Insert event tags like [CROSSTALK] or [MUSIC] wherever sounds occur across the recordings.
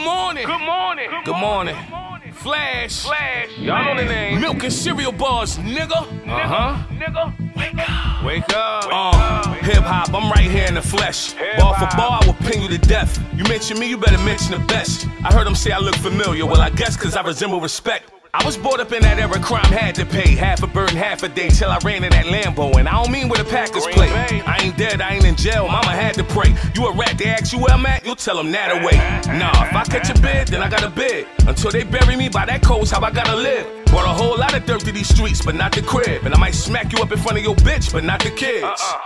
Good morning. Good morning. Good morning. Flash. Flash. Y'all know the name. Milk and cereal bars, nigga. Uh huh. Nigga. Wake up. Uh, hip hop, I'm right here in the flesh. Bar for bar, I will pin you to death. You mention me, you better mention the best. I heard them say I look familiar. Well, I guess cause I resemble respect. I was brought up in that era, crime had to pay. Half a bird and half a day till I ran in that Lambo. And I don't mean where the Packers play. I ain't dead, I ain't in jail, mama had to pray. You a rat, they ask you where I'm at, you'll tell them that away. Nah, if I catch a bid, then I got a bid. Until they bury me by that coast, how I gotta live. Brought a whole lot of dirt to these streets, but not the crib. And I might smack you up in front of your bitch, but not the kids. Uh-uh.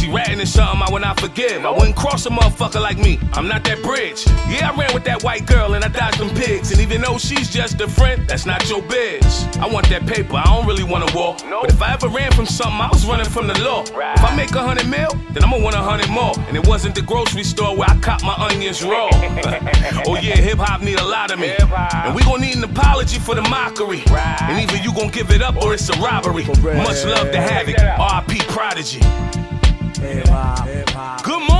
She ratting and something I would not forgive. I wouldn't cross a motherfucker like me. I'm not that bridge. Yeah, I ran with that white girl and I dodged And even though she's just a friend, that's not your biz. I want that paper, I don't really wanna walk. But if I ever ran from something, I was running from the law. If I make a hundred mil, then I'ma want a hundred more. And it wasn't the grocery store where I caught my onions raw. [LAUGHS] oh yeah, hip hop need a lot of me. And we gon' need an apology for the mockery. And either you gon' give it up or it's a robbery. Much love to Havoc, RP Prodigy. Hip hop, hip hop. Good morning.